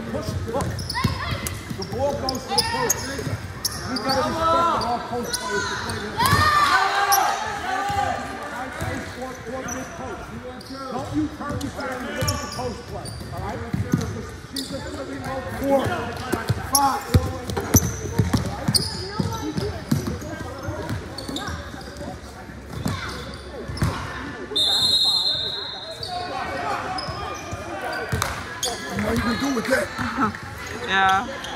to push. Look, the ball goes to the post. We got to respect our post players to play this. Don't you turn your back and post play, all right? She's a 40, five, Yeah.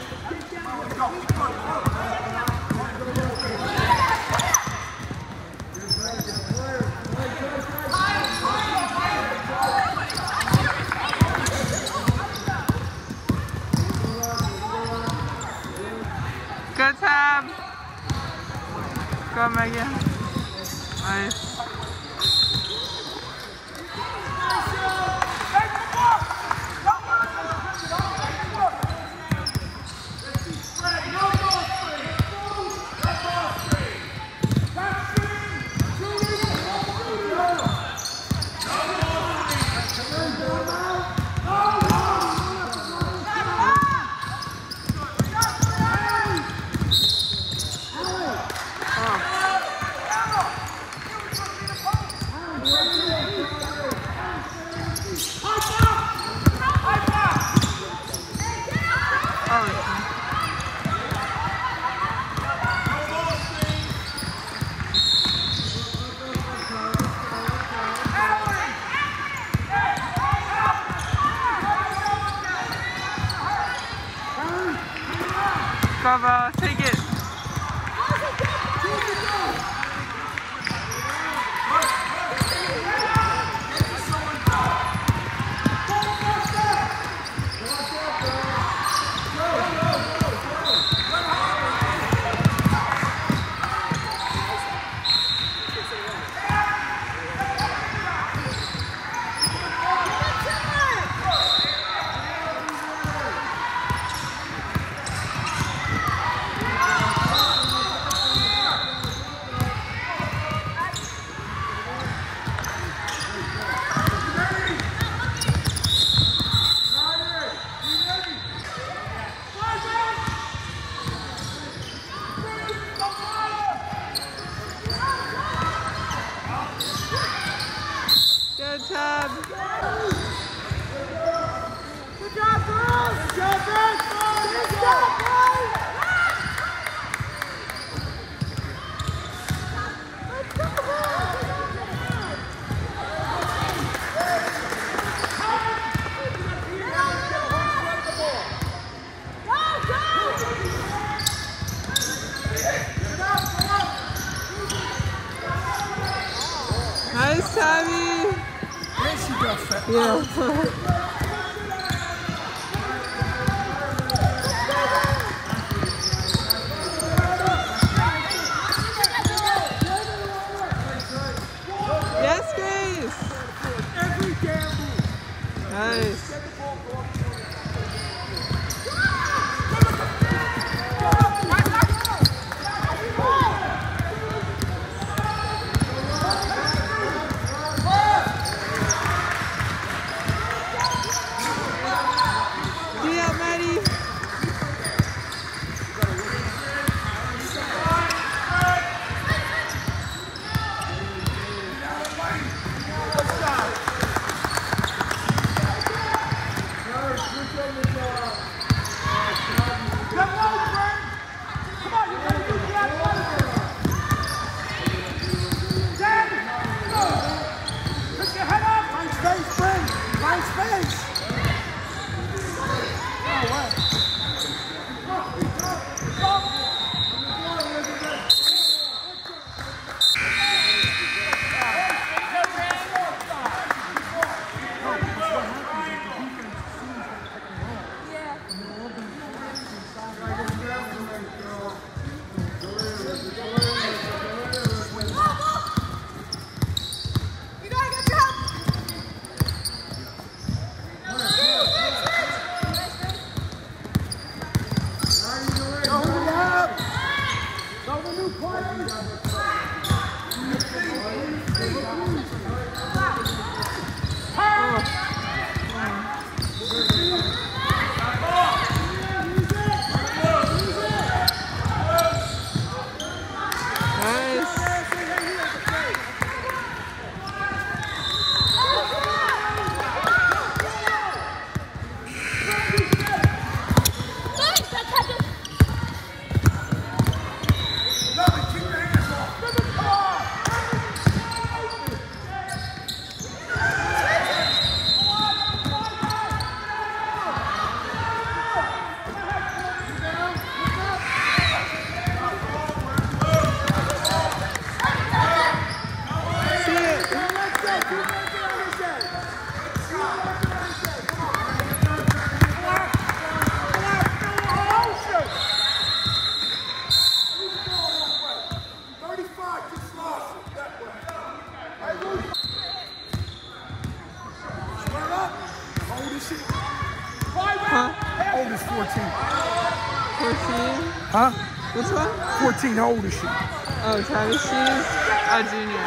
19. How old is she? Oh, Travis, she's a junior.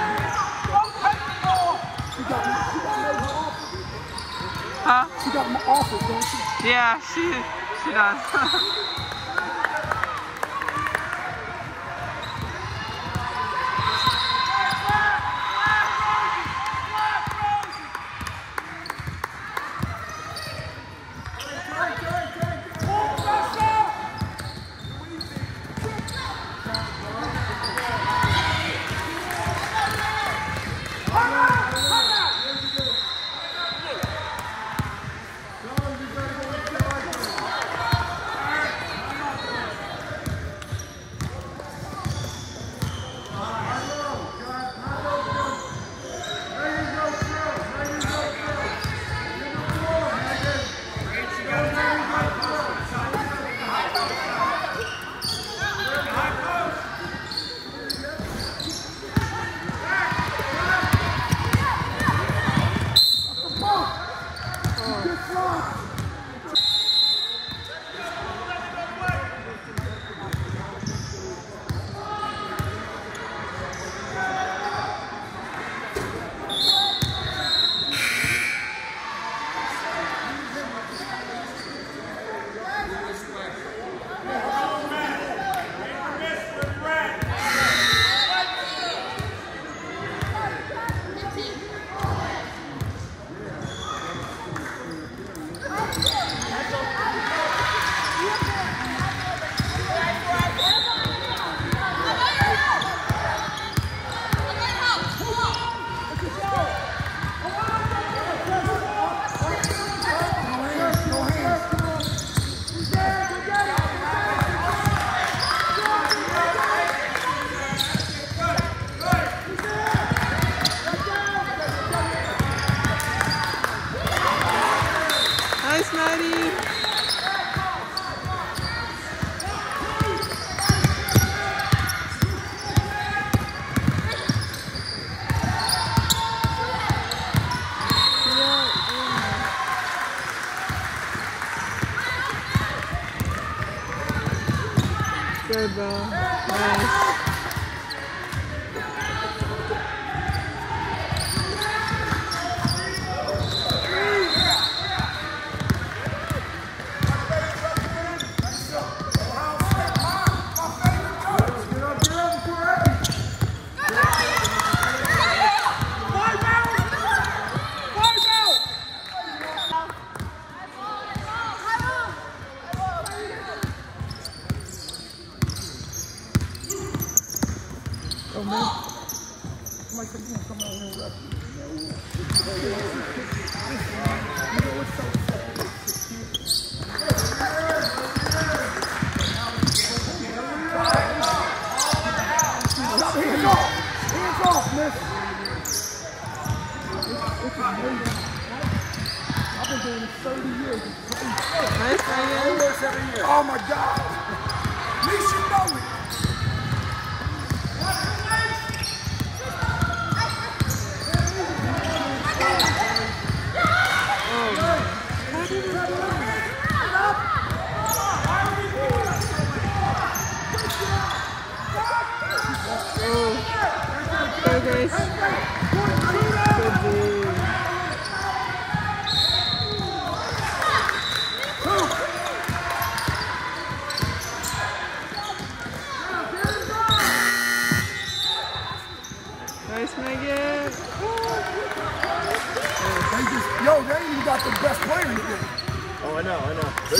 Huh? She got my office, don't she? Yeah, she, she does.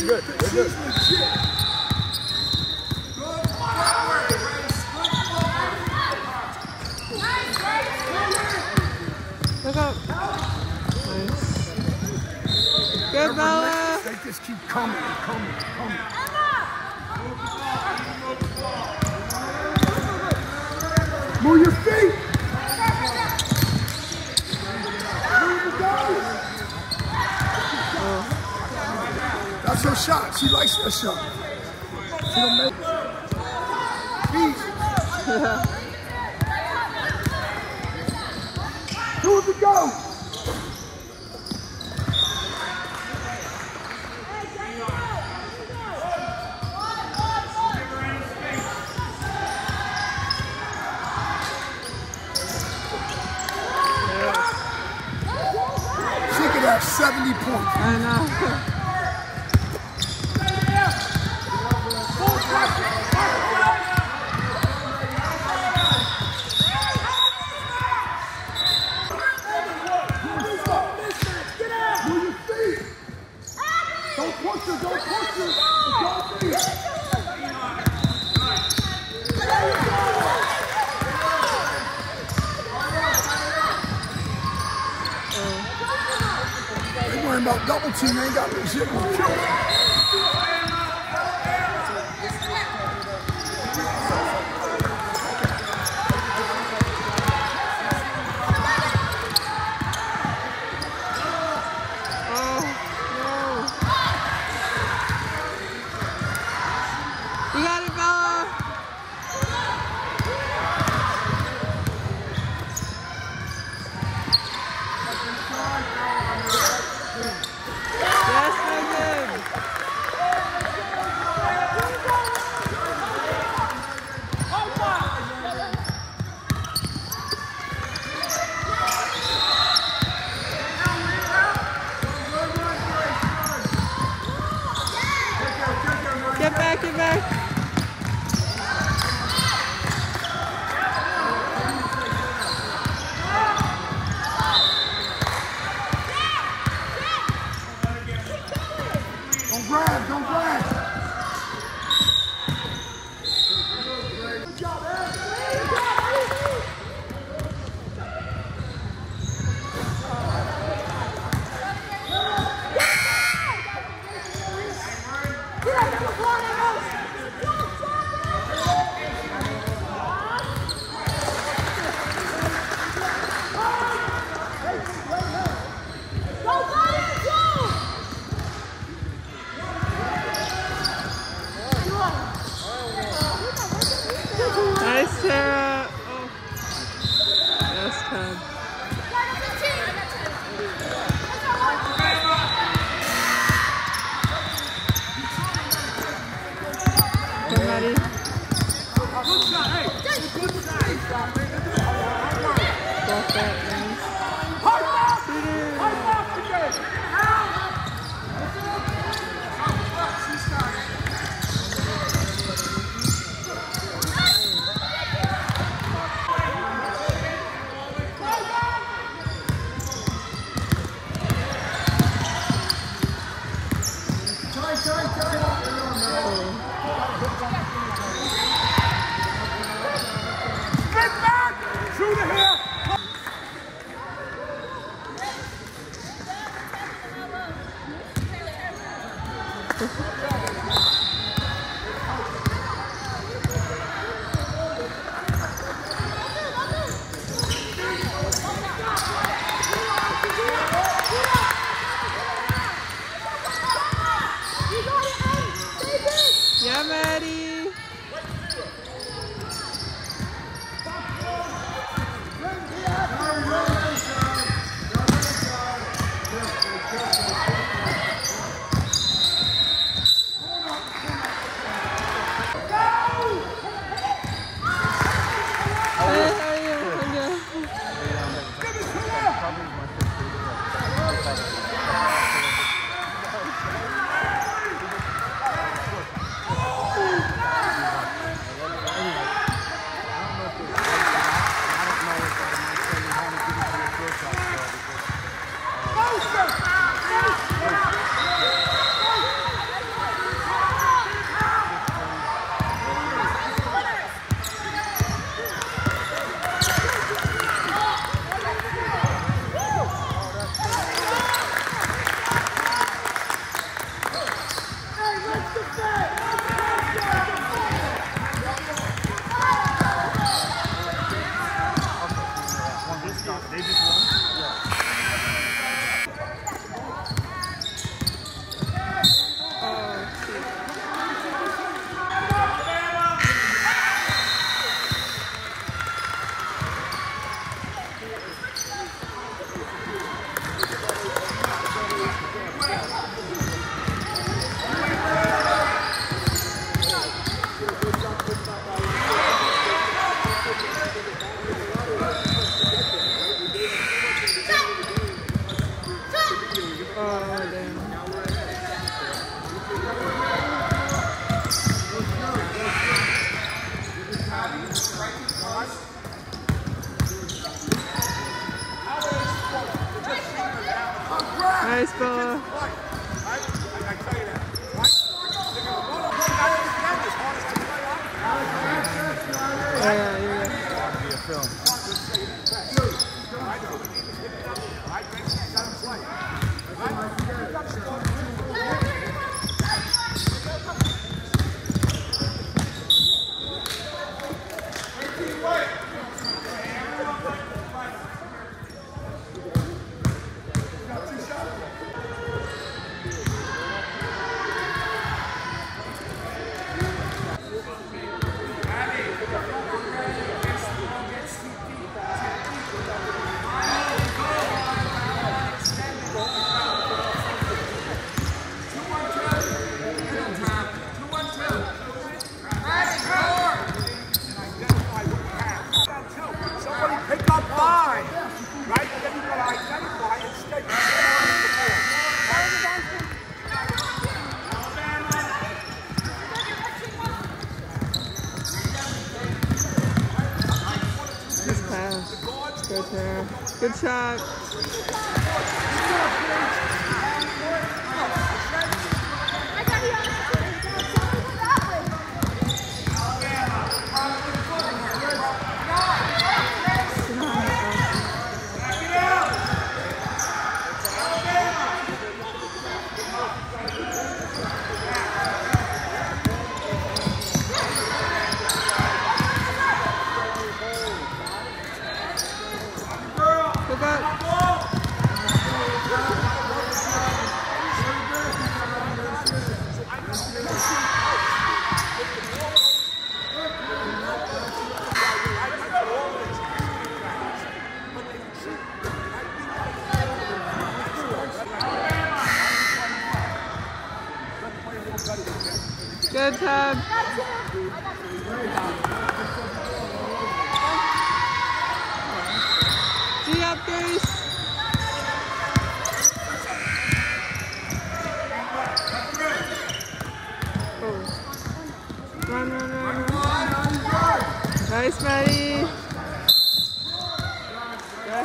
good. We're good. 哎呀那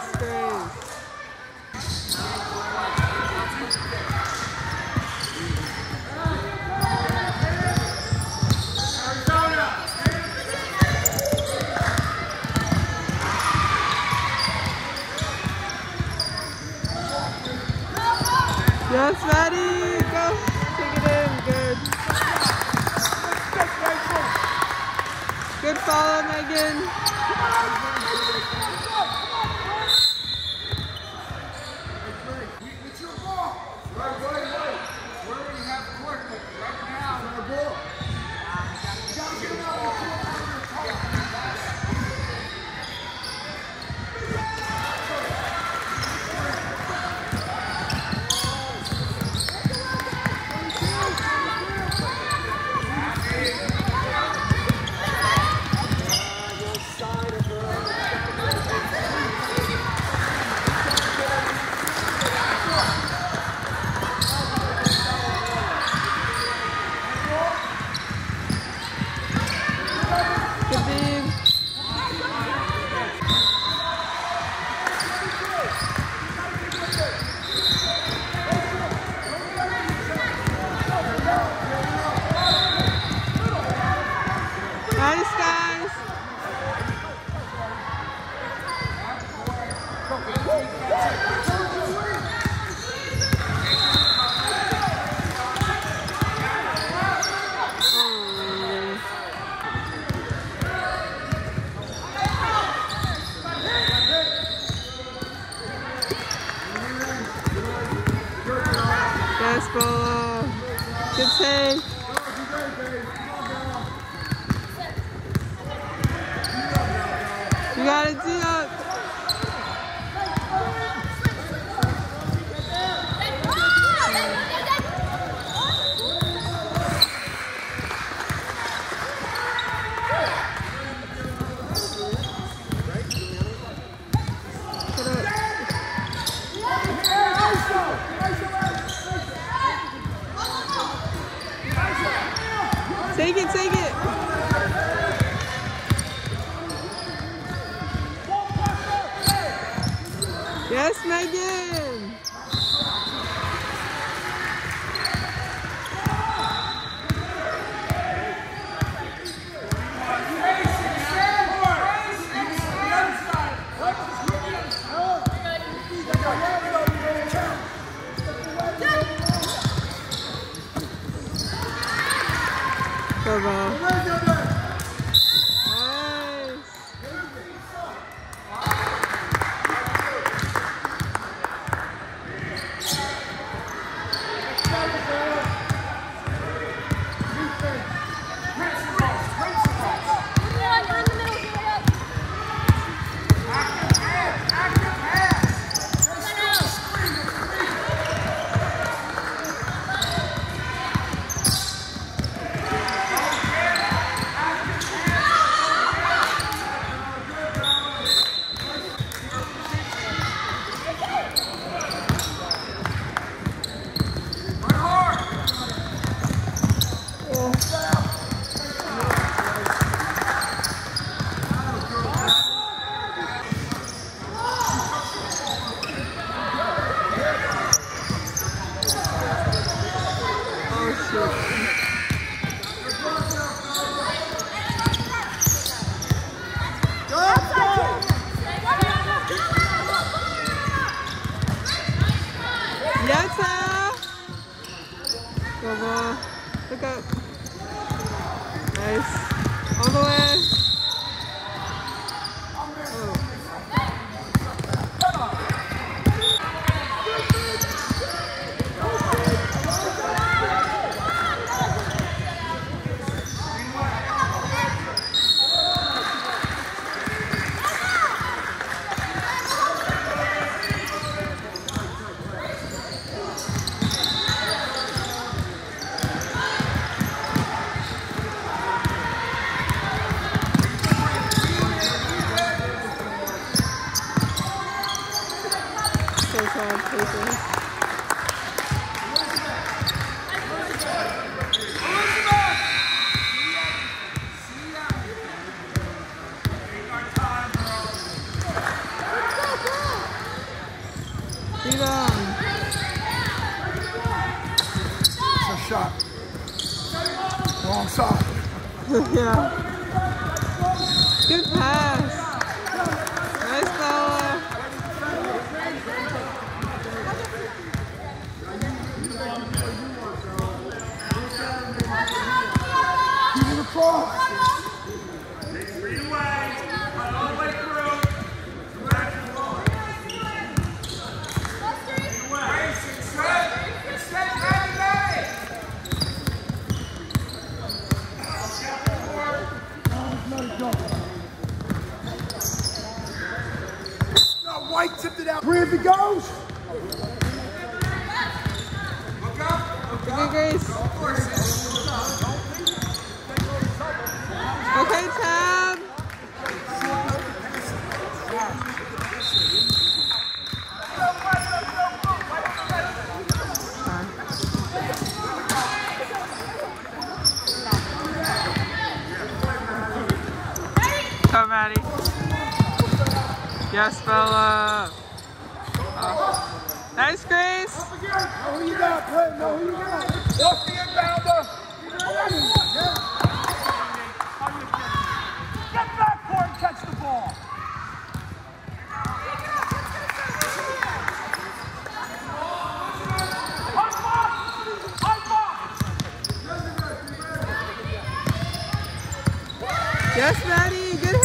Yes, Grace. Yes, Maddie. Go. Take it in. Good. Good follow, Meghan. It's your ball. Right, right, right. Wherever you have court, but right now, it's our ball. You gotta get it out of the court. Good Dean. Goes. Yes, Maddie. Good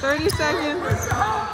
Thirty seconds.